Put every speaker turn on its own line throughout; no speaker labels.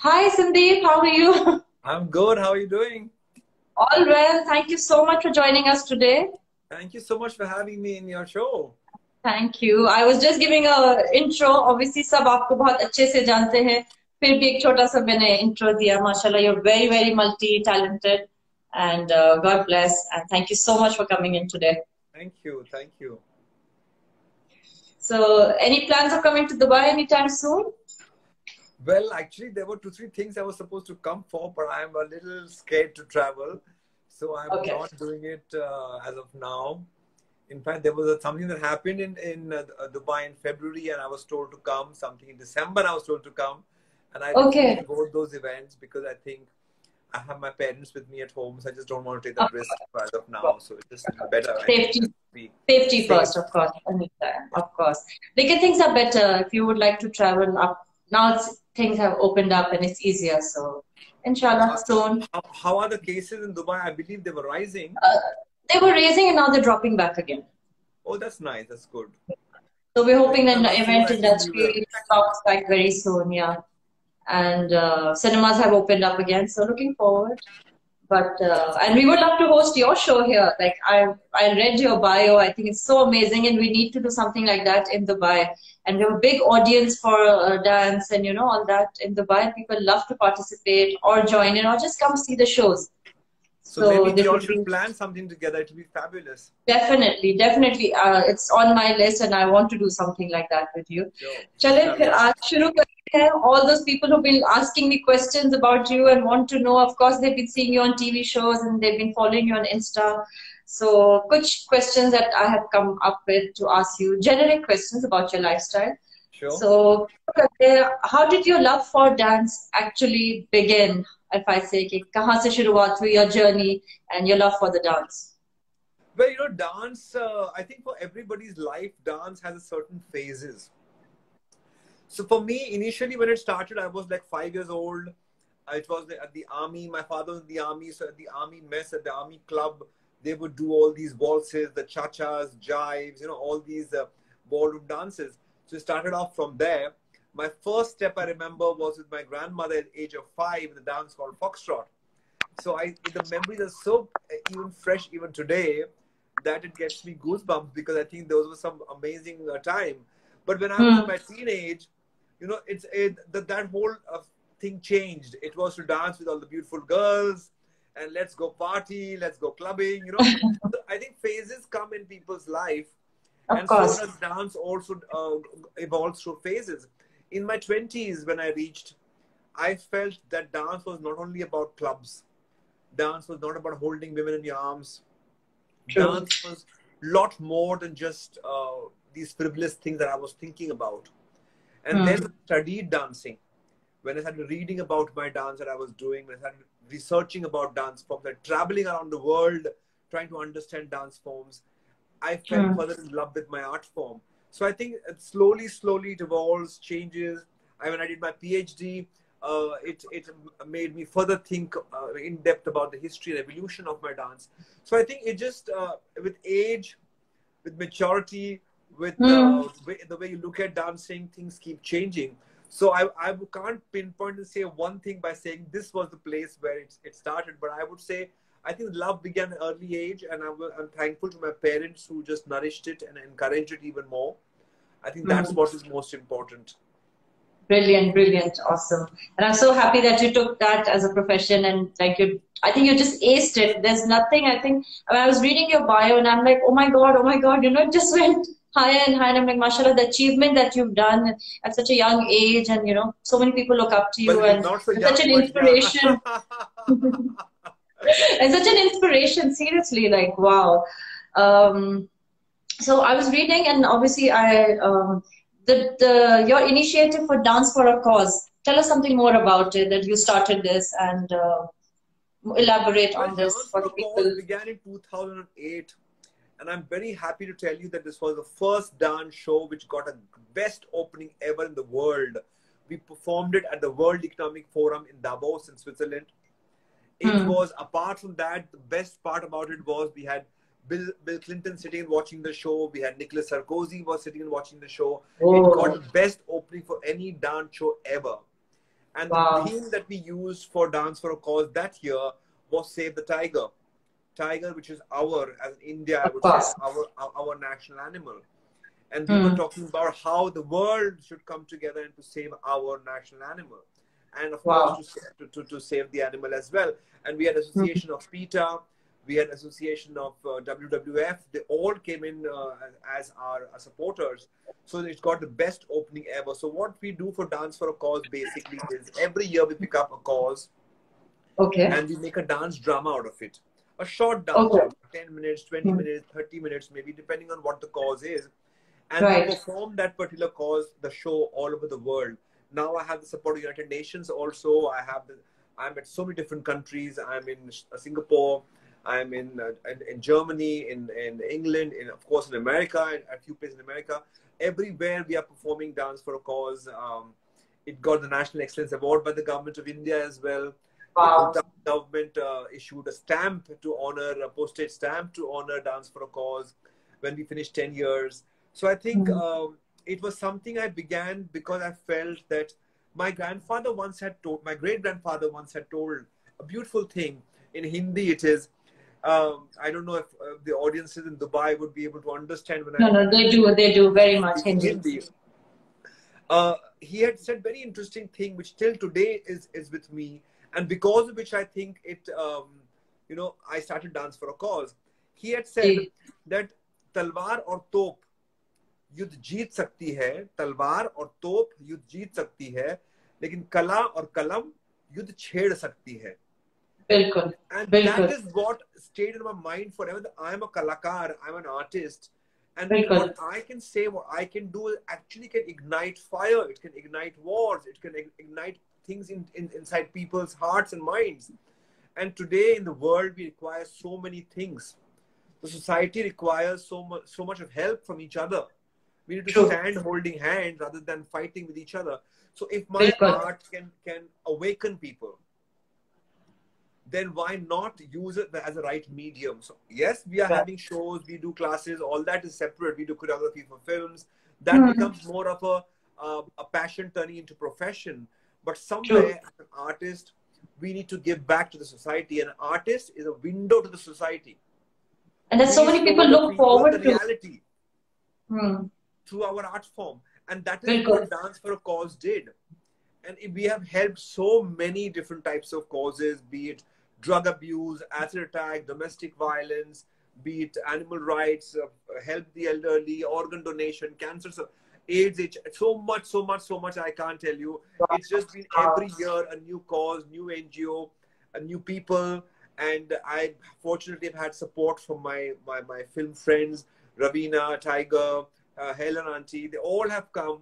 Hi, Sandip. How are you?
I'm good. How are you doing?
All well. Thank you so much for joining us today.
Thank you so much for having me in your show.
Thank you. I was just giving a intro. Obviously, sab aapko bahut अच्छे se जानते hain. फिर भी एक छोटा सा intro diya. MashaAllah, you're very, very multi-talented. And uh, God bless. And thank you so much for coming in today.
Thank you. Thank you.
So, any plans of coming to Dubai anytime soon?
Well, actually, there were two, three things I was supposed to come for, but I'm a little scared to travel. So I'm
Okay.
not doing it uh, as of now. In fact, there was a, something that happened in, in uh, Dubai in February, and I was told to come. Something in December, I was told to come. And I
Okay.
didn't go to those events because I think I have my parents with me at home, so I just don't want to take that risk as of now. So it's just better.
Safety.
be-
Safety
Safe.
first, of course. Anytime, of course. Like things are better if you would like to travel up. Now it's, things have opened up and it's easier. So, inshallah, soon.
How, how are the cases in Dubai? I believe they were rising.
They were raising and now they're dropping back again.
Oh, that's nice. That's good.
So we're hoping that the event
I think we
industry stops back very soon, yeah. And uh, cinemas have opened up again, so looking forward but uh, and we would love to host your show here. Like I I read your bio. I think it's so amazing, and we need to do something like that in Dubai. And we have a big audience for uh, dance, and you know all that in Dubai. People love to participate or join in or just come see the shows.
So, so
maybe
we all should plan something together. It will be fabulous.
Definitely, definitely. Uh, it's on my list, and I want to do something like that with you. Chale, all those people who've been asking me questions about you and want to know, of course, they've been seeing you on TV shows and they've been following you on Insta. So, which questions that I have come up with to ask you, generic questions about your lifestyle.
Sure.
So, how did your love for dance actually begin? If I say, kahan se shuruaat hui your journey and your love for the dance?
Well, you know, dance. Uh, I think for everybody's life, dance has a certain phases. So for me, initially when it started, I was like five years old. Uh, It was at the army. My father was in the army. So at the army mess, at the army club, they would do all these waltzes, the cha-chas, jives, you know, all these uh, ballroom dances. So it started off from there. My first step I remember was with my grandmother at the age of five in the dance called Foxtrot. So I, the memories are so uh, even fresh even today that it gets me goosebumps because I think those were some amazing uh, time. But when I was in
Hmm.
my teenage, you know, it's it, that that whole uh, thing changed. It was to dance with all the beautiful girls and let's go party, let's go clubbing. You know, I think phases come in people's life,
of
and
course
so does dance also uh, evolves through phases. In my twenties, when I reached, I felt that dance was not only about clubs. Dance was not about holding women in your arms.
True.
Dance was a lot more than just uh, these frivolous things that I was thinking about. And
Hmm.
then I studied dancing. When I started reading about my dance that I was doing, when I started researching about dance forms, and traveling around the world trying to understand dance forms, I fell further in love with my art form. So I think it slowly, slowly it evolves, changes. I, when I did my PhD, uh, it it made me further think uh, in depth about the history and evolution of my dance. So I think it just uh, with age, with maturity, with
Hmm.
uh, way- the way you look at dancing, things keep changing. So I, I can't pinpoint and say one thing by saying this was the place where it, it started, but I would say I think love began at an early age, and I'm, I'm thankful to my parents who just nourished it and encouraged it even more. I think that's
Hmm.
what is most important.
Brilliant, brilliant, awesome. And I'm so happy that you took that as a profession and like you, I think you just aced it. There's nothing, I think, I, mean, I was reading your bio and I'm like, oh my God, oh my God, you know, it just went higher and higher. And I'm like, mashallah, the achievement that you've done at such a young age and, you know, so many people look up to you and
so young,
such an inspiration. and such an inspiration, seriously, like, wow. Um, so I was reading and obviously I, um, the, the your initiative for Dance for a Cause. Tell us something more about it. That you started this and uh, elaborate on this for the people.
began in 2008, and I'm very happy to tell you that this was the first dance show which got a best opening ever in the world. We performed it at the World Economic Forum in Davos in Switzerland. It
Hmm.
was apart from that, the best part about it was we had Bill Bill Clinton sitting and watching the show. We had Nicolas Sarkozy was sitting and watching the show. It
Oh.
got the best opening for any dance show ever. And
Wow.
the theme that we used for Dance for a Cause that year was Save the Tiger. Tiger, which is our, as in India, I would say, our, our, our national animal. And we were
Hmm.
talking about how the world should come together and to save our national animal. And of
Wow.
course, to, to, to, to save the animal as well. And we had association of PETA, we had association of uh, WWF. They all came in uh, as our, our supporters. So it's got the best opening ever. So what we do for Dance for a Cause basically is every year we pick up a cause
Okay.
and we make a dance drama out of it. A short dance
Okay.
10 minutes, 20
Hmm.
minutes, 30 minutes, maybe depending on what the cause is. And
Right.
perform that particular cause, the show all over the world. Now I have the support of United Nations also. I have the, I'm at so many different countries. I'm in uh, Singapore. I'm in, uh, in, in Germany, in, in England, in of course in America, in a few places in America. Everywhere we are performing Dance for a Cause. Um, it got the National Excellence Award by the government of India as well.
Wow.
The government uh, issued a stamp to honor, a postage stamp to honor Dance for a Cause when we finished 10 years. So I think
Mhm.
um, it was something I began because I felt that my grandfather once had told, my great grandfather once had told a beautiful thing. In Hindi, it is, um, I don't know if uh, the audiences in Dubai would be able to understand when
No,
I
no, they do. They do very much Hindi.
Hindi. Uh, he had said very interesting thing, which till today is is with me, and because of which I think it, um, you know, I started dance for a cause. He had said
ji.
that तलवार और तोप युद्ध जीत सकती है तलवार और तोप युद्ध जीत सकती है लेकिन कला और कलम युद्ध छेड़ सकती है
बिल्कुल
and
Bilkul.
that is what stayed in my mind forever. That I'm a kalakar, I'm an artist, and
Bilkul.
what I can say, what I can do, actually can ignite fire. It can ignite wars. It can ig- ignite things in, in inside people's hearts and minds. And today in the world, we require so many things. The society requires so much, so much of help from each other. We need to
True.
stand holding hands rather than fighting with each other. So if my
Bilkul.
art can can awaken people, then why not use it as a right medium? So yes, we are
Right.
having shows, we do classes, all that is separate. We do choreography for films. That
Hmm.
becomes more of a uh, a passion turning into profession. But somewhere, as an artist, we need to give back to the society. An artist is a window to the society.
And there's so many people look forward
the
to.
reality
Hmm.
through our art form. And that is what Dance for a Cause did. And we have helped so many different types of causes, be it drug abuse, acid attack, domestic violence, be it animal rights, uh, help the elderly, organ donation, cancer, so AIDS, H- so much, so much, so much I can't tell you. It's just been every year a new cause, new NGO, a new people. And I fortunately have had support from my, my, my film friends, Raveena, Tiger, uh, Helen Auntie. They all have come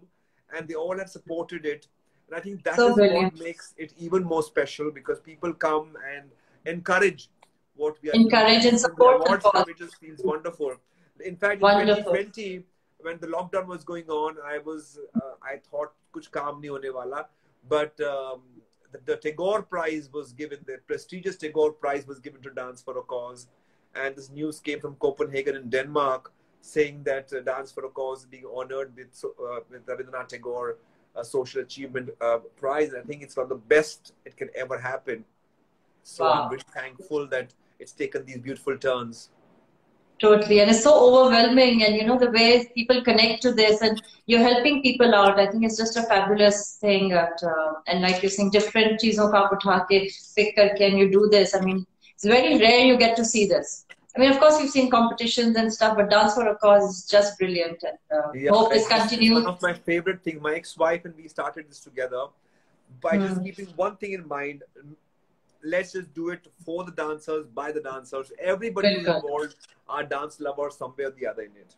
and they all have supported it. And I think that
So
what
brilliant.
makes it even more special because people come and encourage what we are
Encourage
doing.
and support
The awards
the
it just feels wonderful. In fact, in
Wonderful.
2020, when the lockdown was going on, I was uh, I thought kuch kaam nahi hone wala, but um, the, the Tagore Prize was given. The prestigious Tagore Prize was given to Dance for a Cause, and this news came from Copenhagen in Denmark saying that uh, Dance for a Cause is being honored with uh, with Rabindranath Tagore uh, Social Achievement uh, Prize. I think it's one of the best it can ever happen. So
Wow.
I'm very thankful that it's taken these beautiful turns
totally. And it's so overwhelming and you know the way people connect to this and you're helping people out. I think it's just a fabulous thing at, uh, and like you're saying different cheezon ka utha ke pick can you do this. I mean it's very rare you get to see this. I mean of course you've seen competitions and stuff but dance for a cause is just brilliant and uh,
yeah,
hope
it's
continued
one of my favorite thing. My ex-wife and we started this together. By mm. just
hmm.
keeping one thing in mind Let's just do it for the dancers, by the dancers. Everybody who's
Very good.
involved are dance lovers somewhere or the other in it.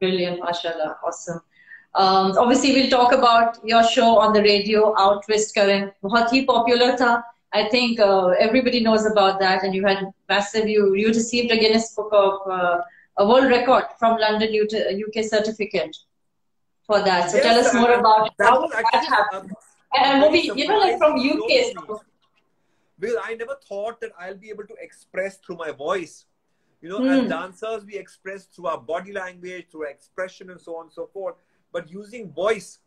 Brilliant, mashallah, awesome. Um, obviously, we'll talk about your show on the radio, Out Twist Karan. बहुत ही popular था. I think uh, everybody knows about that, and you had massive. You you received a Guinness Book of uh, a world record from London UK certificate for that. So
Yes,
tell us more
uh,
about
That
how
was
that
actually
happened.
a-
And
very
movie, you know, like from
surprising
UK.
Because I never thought that I'll be able to express through my voice. You know, as
Hmm.
dancers, we express through our body language, through our expression, and so on and so forth. But using voice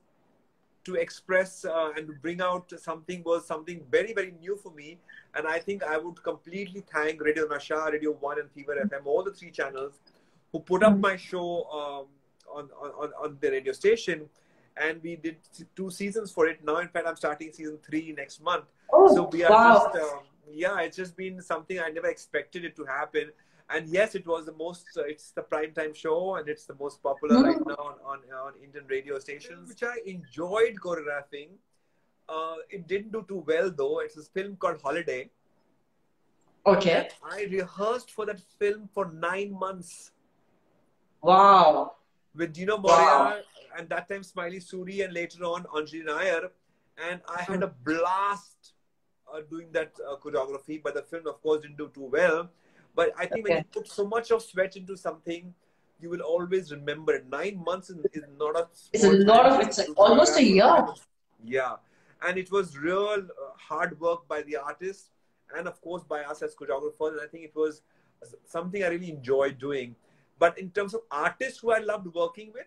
to express uh, and bring out something was something very very new for me and i think i would completely thank radio nasha radio 1 and fever fm all the three channels who put up my show um, on, on on the radio station and we did two seasons for it now in fact i'm starting season 3 next month
Oh,
so we are
wow.
just um, yeah it's just been something i never expected it to happen and yes it was the most uh, it's the prime time show and it's the most popular
Mhm.
right now on, on, on indian radio stations which i enjoyed choreographing uh, it didn't do too well though it's a film called holiday
Okay.
i rehearsed for that film for nine months
Wow.
with Dino
Wow.
And that time Smiley Suri and later on Anjali Nair. And I had a blast uh, doing that uh, choreography, but the film, of course, didn't do too well. But I think when you put so much of sweat into something, you will always remember it. Nine months is, is not a
It's a lot of- it's like almost a year.
Yeah. And it was real uh, hard work by the artist and, of course, by us as choreographers. And I think it was something I really enjoyed doing. But in terms of artists who I loved working with,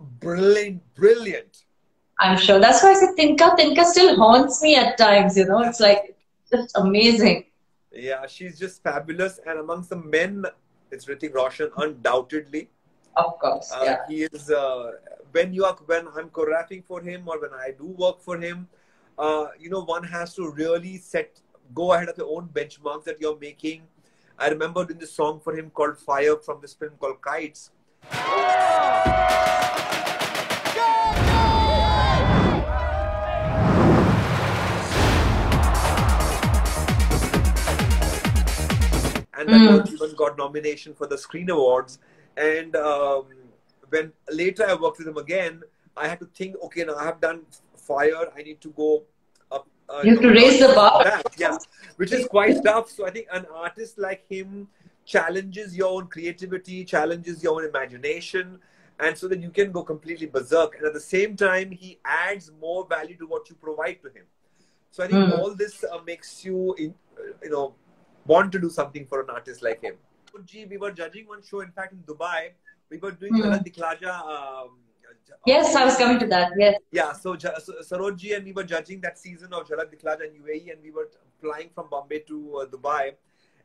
brilliant, brilliant.
I'm sure. That's why I said Tinka. Tinka still haunts me at times, you know. It's like just amazing.
Yeah, she's just fabulous. And amongst the men, it's Hrithik Roshan, undoubtedly.
Of course.
Uh,
yeah.
He is uh, when you are when I'm choreographing for him or when I do work for him. Uh, you know, one has to really set go ahead of your own benchmarks that you're making. I remember doing this song for him called Fire from this film called Kites. and got nomination for the Screen Awards. And um, when later I worked with him again, I had to think, okay, now I have done Fire, I need to go up. Uh,
You have to raise the bar.
That, yeah, which is quite tough. So I think an artist like him challenges your own creativity, challenges your own imagination, and so that you can go completely berserk. And at the same time, he adds more value to what you provide to him. So I think
Hmm.
all this uh, makes you, in, uh, you know, want to do something for an artist like him. We were judging one show, in fact, in Dubai. We were doing.
Jhalak
Dikhla Jaa. Um,
Yes, I was coming to that. Yes.
yeah, so, so Sarojji and we were judging that season of Jhalak Dikhla Jaa in UAE, and we were flying from Bombay to uh, Dubai.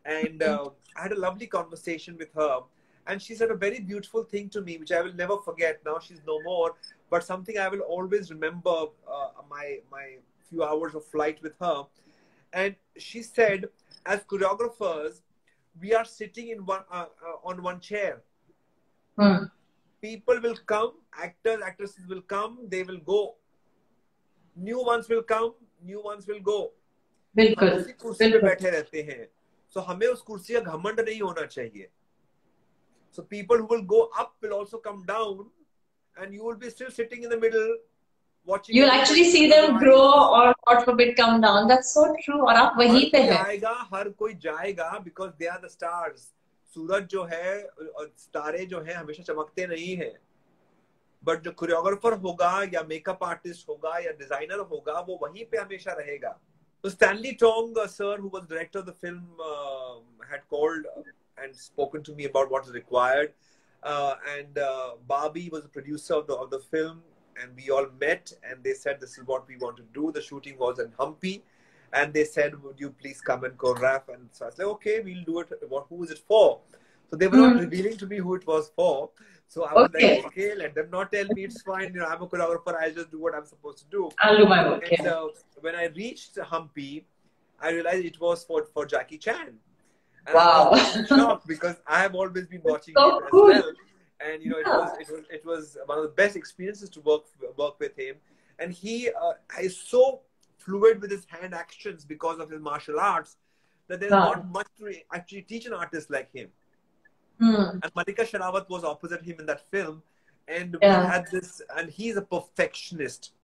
And uh, I had a lovely conversation with her. And she said a very beautiful thing to me, which I will never forget. Now she's no more, but something I will always remember uh, my my few hours of flight with her. And she said, as choreographers, we are sitting in one uh, uh, on one chair.
Hmm.
People will come, actors, actresses will come, they will go. New ones will come, new ones will go. हम
बिल्कुल
उसी कुर्सी पे
बिल्कुल
बैठे रहते हैं सो हमें उस कुर्सी का घमंड नहीं होना चाहिए so people who will go up will also come down and you will be still sitting in the middle watching
you'll actually see them grow or god forbid come down. That's so true. और आप वहीं पे हैं।
जाएगा हर कोई जाएगा because they are the stars. सूरज जो है और तारे जो है हमेशा चमकते नहीं है। बट जो कोरियोग्राफर होगा या मेकअप आर्टिस्ट होगा या डिज़ाइनर होगा वो वहीं पे हमेशा रहेगा। तो Stanley Tong sir who was director of the film had called and spoken to me about what is required and Bobby was the producer of the film producer of the of the film, and we all met, and they said this is what we want to do. The shooting was in Hampi, and they said, "Would you please come and choreograph?" And so I said, "Okay, we'll do it. What? Who is it for?" So they were not
Mm.
revealing to me who it was for. So I was
Okay.
like, "Okay, let them not tell me. It's fine. You know, I'm a choreographer. I'll just do what I'm supposed to do."
I'll do my work.
And
Yeah.
uh, when I reached Hampi, I realized it was for, for Jackie Chan. And
Wow.
I shocked because I have always been watching
So
it
cool.
well. And you know, it was it was it was one of the best experiences to work work with him. And he uh, is so fluid with his hand actions because of his martial arts that there's
Wow.
not much to actually teach an artist like him.
Hmm.
And Mallika Sherawat was opposite him in that film. And
Yeah.
we had this, and he's a perfectionist.